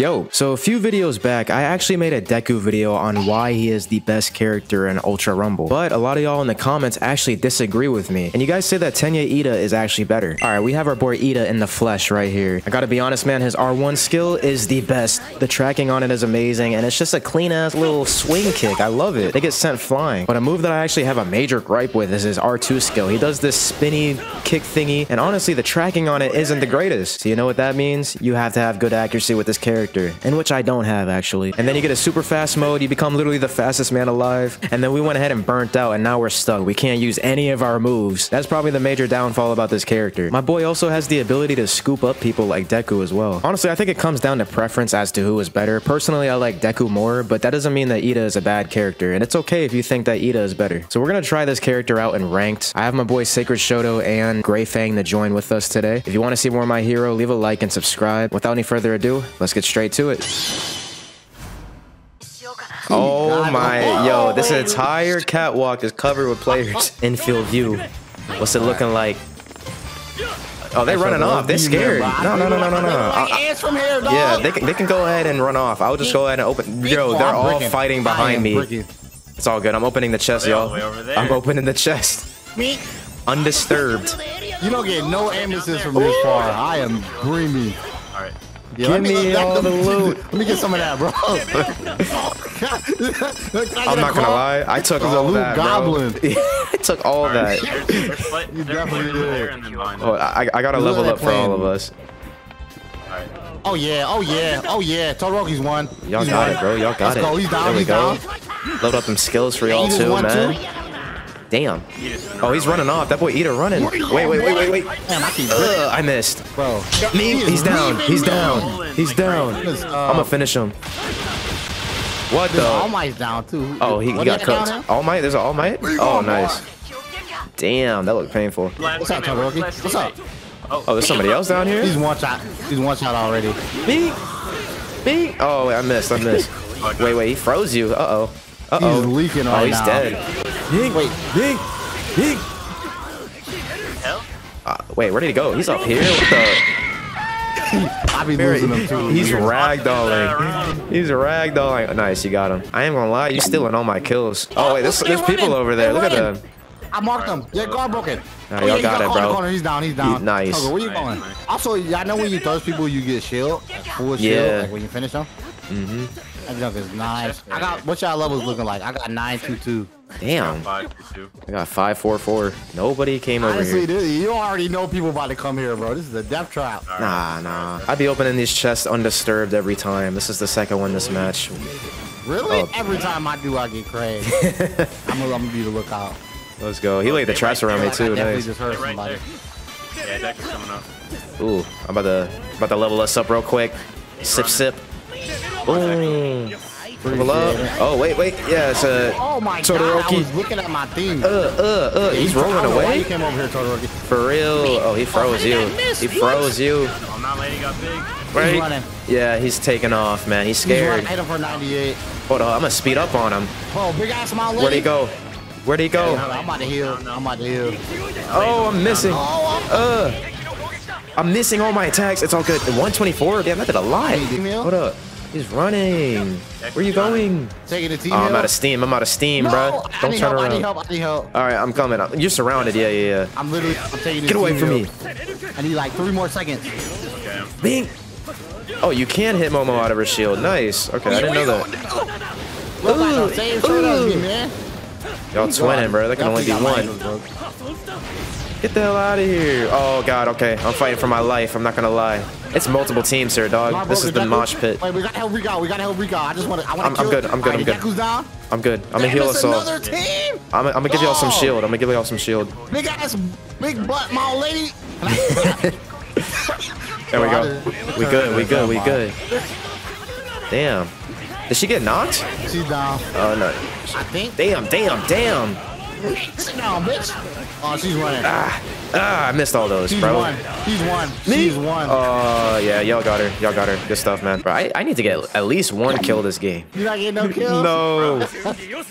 Yo, so a few videos back, I actually made a Deku video on why he is the best character in Ultra Rumble. But a lot of y'all in the comments actually disagree with me. And you guys say that Tenya Iida is actually better. Alright, we have our boy Iida in the flesh right here. I gotta be honest, man, his R1 skill is the best. The tracking on it is amazing, and it's just a clean-ass little swing kick. I love it. They get sent flying. But a move that I actually have a major gripe with is his R2 skill. He does this spinny kick thingy, and honestly, the tracking on it isn't the greatest. So you know what that means? You have to have good accuracy with this character character, in which I don't have actually. And then you get a super fast mode, you become literally the fastest man alive, and then we went ahead and burnt out, and now we're stuck. We can't use any of our moves. That's probably the major downfall about this character. My boy also has the ability to scoop up people like Deku as well. Honestly, I think it comes down to preference as to who is better. Personally, I like Deku more, but that doesn't mean that Iida is a bad character, and it's okay if you think that Iida is better. So we're gonna try this character out in ranked. I have my boy Sacred Shoto and Grey Fang to join with us today. If you want to see more of my hero, leave a like and subscribe. Without any further ado, let's get straight to it. Oh, oh my, oh, yo, oh, this entire catwalk is covered with players. Infield view. What's it looking like? Oh, they're running off. They're scared. No, no, no, no, no, no. Yeah, they can, they can go ahead and run off. I'll just go ahead and open. Yo, they're all fighting behind me. It's all good. I'm opening the chest, y'all. I'm opening the chest. Me? Undisturbed. You don't get no amethyst from this far. I am dreamy. Alright. Give me all the loot. Let me get some of that, bro. I'm not gonna lie. I took all loot that, goblin. bro. I took all that. You definitely did. Oh, I, I gotta level up for all of us. Oh yeah, oh yeah, oh yeah. Todoroki's one. Y'all got it, bro. Y'all got Let's it. go. He's down. There we He's go. down. Load up them skills for y'all too, man. too. Damn. Oh, he's running off. That boy Eater running. Wait, wait, wait, wait, wait. Damn, I keep Ugh, I missed. bro. Me, he's down. He's down. He's down. I'm gonna finish him. What This All the? Might's down too. Oh, he, he got do you got cooked. All Might? There's an All Might? Oh, nice. Damn, that looked painful. What's up, Todoroki? What's up? Oh, there's somebody else down here? He's one shot. He's one shot already. Me? Me? Oh, wait, I missed. I missed. Wait, wait, he froze you. Uh-oh. Uh-oh. He's leaking Oh, he's now. dead. Ying, Wait. ying, ying. Uh, wait, where did he go? He's up here. What the? I be losing him too. He's ragdolling. He's ragdolling. Nice, you got him. I ain't gonna lie, you stealing all my kills. Oh wait, there's, there's people over there. Look at them. I marked him. Yeah, guard broken. Nah, Oh, y'all he got it, caught bro. corner. He's down. He's down. He- nice. Okay, where you going? Also, I know when you throw people, you get shield, full shield, Yeah. like when you finish them. Mm-hmm. That junk is nice. I got what y'all levels looking like? I got nine two two. Damn. I got five four four. Nobody came over here. this, you already know people about to come here, bro. This is a death trap. Nah, nah. I'd be opening these chests undisturbed every time. This is the second one this match. Really? Oh. Every time I do, I get crazy. I'm gonna, I'm gonna be the lookout. Let's go. He laid the traps around me Like, I too. Nice. just heard somebody. Yeah, Deck is coming up. Ooh, I'm about to about to level us up real quick. Sip sip. Boom. Level up. Oh wait wait. Yeah, it's a Oh my god! I was looking at my thing. Uh uh uh. He's rolling don't know Why away. you came over here, Todoroki? For real. Oh, he froze you. He froze you. Oh, now lady got big. Right? running. Yeah, he's taking off, man. He's He's scared. running. Hit him for 98. Hold on, I'm gonna speed up on him. Oh, big ass lady. Where'd he go? Where'd he go? I'm about to heal. I'm about to heal. Oh, I'm missing. Oh, Uh, I'm missing all my attacks. It's all good. 124. Damn, that did a lot. Hold up. He's running. Where are you going? taking the team. Oh, I'm out of steam. I'm out of steam, no, bro. Don't turn help. I need around. help. I need help. All right, I'm coming. You're surrounded. Yeah, yeah, yeah. I'm literally. I'm taking. Get away from me. I need like three more seconds. Bing. Oh, you can hit Momo out of her shield. Nice. Okay, I didn't know that. Look like the same shirt as me, man. Y'all twinning, bro. That can only be one. Got mine, bro. Get the hell out of here. Oh, God. Okay. I'm fighting for my life. I'm not going to lie. It's multiple teams here, dog. bro, This is the mosh pit. Wait, we got to help Rico. We got to help Rico. I just want to. I want I'm- to I'm good, I'm good, I'm good. Who's down? I'm good. I'm going to heal us all. Another team. I'm, I'm going to give y'all some shield. I'm going to give y'all some shield. Big ass, big butt, my old lady. There we go. We good. We good. We good. Damn. Did she get knocked? She's down. Oh, no. I think. Damn, damn, damn. Sit down, bitch. Oh, she's running. Ah, ah, I missed all those, She's bro. one. She's one. She's one. Oh, yeah, y'all got her. Y'all got her. Good stuff, man. Bro, I, I need to get at least one kill this game. you not getting no kills? No.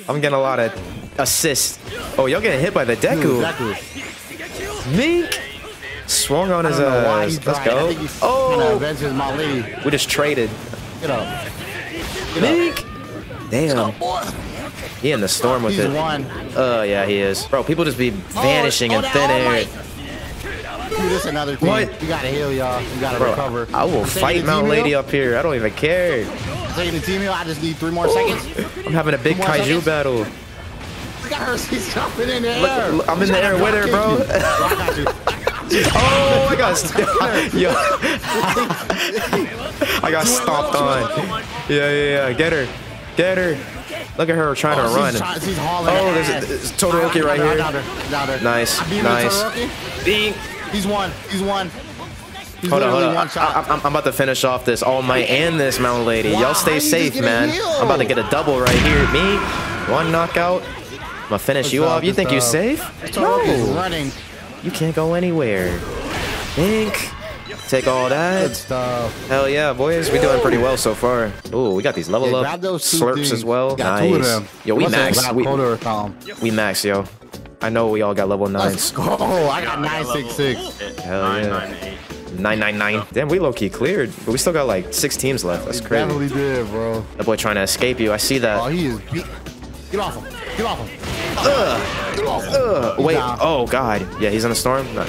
I'm getting a lot of assists. Oh, y'all getting hit by the Dude, Deku. Exactly. Mink. Swung on his don't know why ass. Let's go. think he's trying to Oh, avenge his my lady. we just traded. Get up. Get Mink. Damn. He in the storm with He's it. one. Uh, yeah, he is. Bro, people just be vanishing oh, in thin air. Dude, this another team. What? You gotta heal, y'all. You gotta Bro, recover. I will I'm fight Mount Lady up here. I don't even care. I'm taking the team heal. I just need three more seconds. I'm having a big kaiju seconds. battle. Look at her. She's jumping in the air. look, I'm in the air with her, bro. I got you. Oh, I got st- yo. I got stomped on. Yeah, yeah, yeah. Get her. Get her. Look at her trying to Oh, run. She's, trying, she's hauling Oh, ass. there's a, there's Todoroki right I here. got her, I got her. Nice, I nice. with Bing. He's one. He's one. He's Hold on, hold on. one I, shot. I, I'm about to finish off this All Might and this Mountain Lady. Y'all how stay safe, man. heal? I'm about to get a double right here. Me, one knockout. I'm gonna finish you Good off. You good think you stuff. safe? No, running. you can't go anywhere. Think. Take all Good that. stuff. Hell yeah, boys. We doing pretty well so far. Ooh, we got these level Yeah, up slurps things. as well. Got two of Nice. them. Yo, we max. We, Koda or something. we max, yo. I know we all got level nines. Oh, I got 966. Hell Nine, yeah. nine, eight. 999. Damn, we low key cleared, but we still got like six teams left. That's crazy. Definitely did, bro. That boy trying to escape you. I see that. Oh, he is beat. Get off him. Get off him. Get off him. Uh, wait. down. Oh god. Yeah, he's in a storm. No.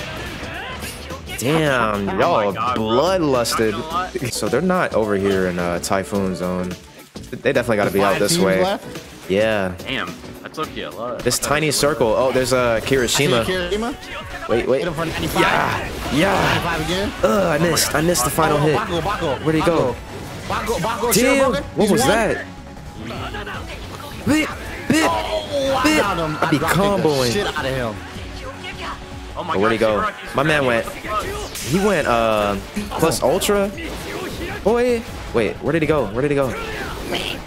Damn, y'all Oh bloodlusted. So they're not over here in uh, Typhoon Zone. They definitely got to be out this way. Left. Yeah. Damn, I took you a lot. This tiny circle. Oh, there's a Kirishima. Kirishima. Wait, wait. Him for 95. Yeah, yeah. 95 again. Ugh, I missed. I missed the final oh, hit. Baco, Baco. Where'd he go? Baco, Baco, Damn, what was that? Bit, bit. Oh, I Bit. got him. I be dropped kicked comboing. Oh my Oh, where'd he go? My man went. He went uh plus ultra. Oh, boy, wait, where did he go? Where did he go?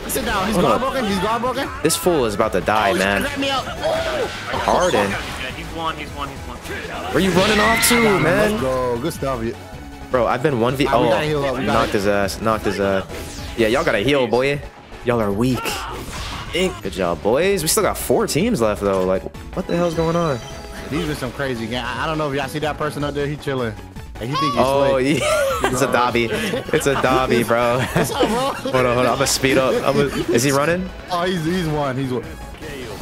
Sit down. He's Hold guard up. broken. He's guard broken. This fool is about to die, Oh, man. Grab me up. Oh. Arden, he's one, he's one, he's one. where you running off to, Let's man? go. Good stuff. Yeah. Bro, I've been one v. Alright, Oh, gotta heal up, we gotta- knocked his ass. Knocked his ass. Yeah, y'all gotta heal, boy. Y'all are weak. Ah. Good job, boys. We still got four teams left though. Like, what the hell's going on? These are some crazy games. I I don't know if y'all see that person up there. He chilling. Like, he think he's Oh, slick. yeah. it's a Dabi. It's a Dabi, bro. What's up, bro? hold on, hold on. I'm gonna speed up. I'm gonna, is he running? Oh, he's he's one. He's one.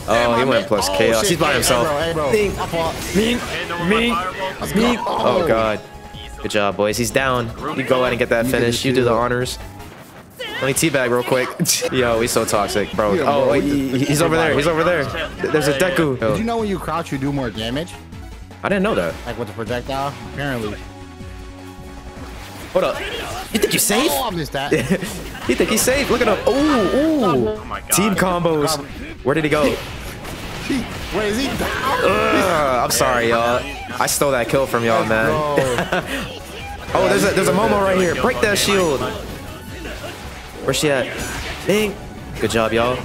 Oh, he went plus Oh, chaos. shit. He's by Hey, himself. Hey, bro. Hey, Ding. bro. My fault. Hey, no Me. Me. Oh god. Good job, boys. He's down. You go ahead and get that You finish. You do the honors. Let me teabag real quick. Yo, he's so toxic, bro. Yeah, Oh, bro. wait, he- he's over there. He's over there. There's a Deku. Did you know when you crouch, you do more damage? I didn't know that. Like with the projectile? Apparently. Hold up. You think you're safe? Oh, I missed that. You think he's safe? Look at him. Ooh, ooh. Oh my God. Team combos. Where did he go? Wait, is he down? Ugh, I'm sorry, y'all. I stole that kill from y'all, man. Oh, there's a there's a Momo right here. Break that shield. Where's she at? Ding. Good job, y'all.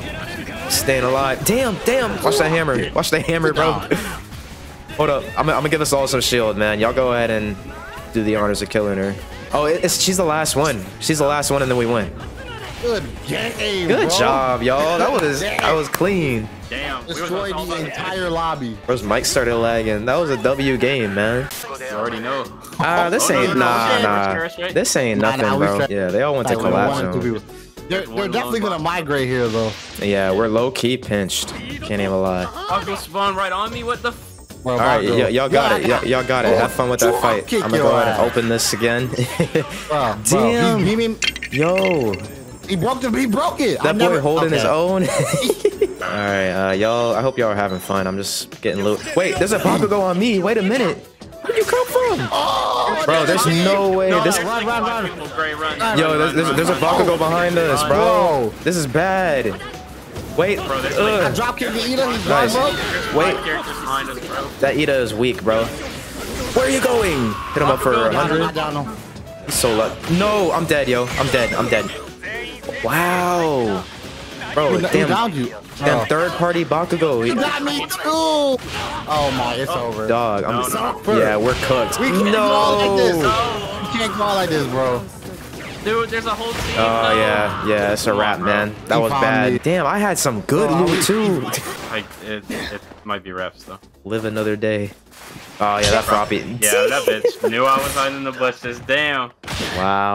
Staying alive. Damn, damn. Watch that hammer. Watch that hammer, bro. Hold up. I'm, I'm gonna give us all some shield, man. Y'all go ahead and do the honors of killing her. Oh, it's she's the last one. She's the last one, and then we win. Good game, Good bro. job, y'all. That was that was clean. Damn. we Destroyed all the about- entire lobby. Bro's mic started lagging. That was a W game, man. You already know. Ah, this Oh, ain't no, nah nah. This ain't nothing, bro. Yeah, they all went to collapse wanted to zone. be- They're, they're definitely gonna migrate here though. Yeah, we're low key pinched. Can't even lie. Paco spawned right on me. What the? F- All right, y'all got it. Y'all got it. Have fun with that fight. I'm gonna go ahead and open this again. Damn. Bro, he, he, Yo, he broke the he broke it. I that boy never- holding his own. All right, uh, y'all. I hope y'all are having fun. I'm just getting loot. Wait, there's a Bakugo on me. Wait a minute. Where'd you come from? Oh, Bro, there's no way. no, This. no, run, run, run. Run. Yo, Run, there's, there's, run, there's a run. Bakugo behind us, bro. Bro. This is bad. Wait, Bro, there's I ugh. drop kick the Iida. He's Nice. gone, bro. There's Wait. five characters behind us, bro. that Iida is weak, bro. Where are you going? Hit him up for a hundred. down, down. He's so lucky. No, I'm dead, yo. I'm dead. I'm dead. Wow. Bro, He, he damn, downed you. damn Oh. third party Bakugo. He He- got me too. Oh my, it's over. Dog, I'm No, no. yeah, we're cooked. We can't go like this. No. You can't go like this, bro. Dude, there's a whole team. Oh now. yeah, yeah, it's a Come wrap, man. That He was bad. me. Damn, I had some good Oh, loot too. Like, it, it might be refs though. Live another day. Oh yeah, that floppy. Yeah, that bitch knew I was hiding in the bushes. Damn, Wow.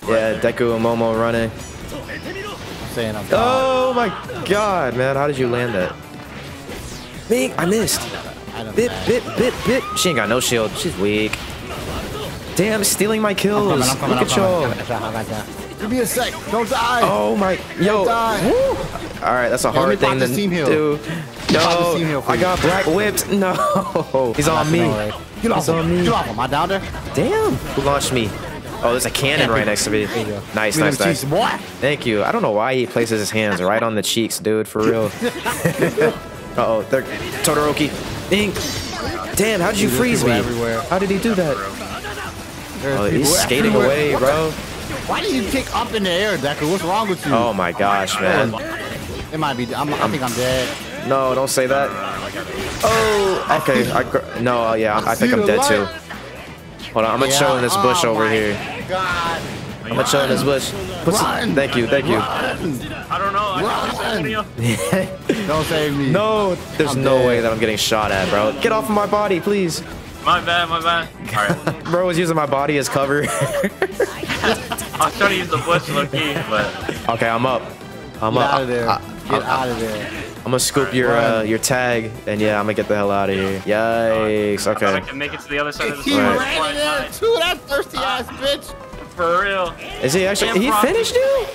bro. Yeah, Deku and Momo running. I'm saying I'm Oh my god, man. How did you land that? Bing, I missed. Bit, bit, bit, bit. She ain't got no shield. She's weak. Damn, stealing my I'm coming, kills. I'm coming, Look at y'all. I got you, I got you. Give me a sec. Don't die. Oh my, yo. All right, that's a hard pop thing to team heal. do. pop No, team heal for I got black whipped. No, he's on me. Get off He's on me. Get off him. I down there? Damn, who launched me? Oh, there's a cannon right next to me. There you go. Nice, nice, nice. boy. Thank you. I don't know why he places his hands right on the cheeks, dude. For real. uh oh, they're Todoroki. Ding. Damn, how did you freeze me? everywhere. How did he do that? Oh, he's skating everywhere. away, What the- bro. Why did you kick up in the air, Deku? What's wrong with you? Oh my gosh, man. It might be. I'm, I think I'm dead. No, don't say that. Oh, okay. I, no, yeah, I, I think I'm dead too. Light. Hold on, I'm gonna Yeah, chill in this bush oh over here. God. I'm gonna chill in this bush. Put Run. thank you, thank you. I don't know. I Run. don't know. Save me. No, there's I'm no dead. way that I'm getting shot at, bro. Get off of my body, please. My bad, my bad. Alright. Bro was using my body as cover. I was trying to use the bush low key, but okay, I'm up. I'm Get up. out of there. I, Get out of there. Am gonna scoop your uh, your tag, and yeah, I'm gonna get the hell out of here. Yikes. I I Okay. could make it to the other side of the He sword. Right. ran in there too. That thirsty ass bitch. For real. Is he actually? Damn, He finished you?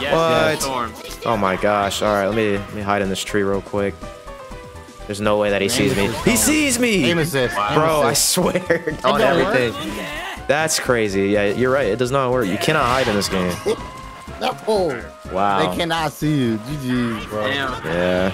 Yes, What? yes. Oh my gosh. All right, let me let me hide in this tree real quick. There's no way that he sees me. He sees me. Aim assist. Bro, I swear on everything. That's crazy. Yeah, you're right. It does not work. You cannot hide in this game. No. Wow. They cannot see you. GG's, bro. Damn. Yeah.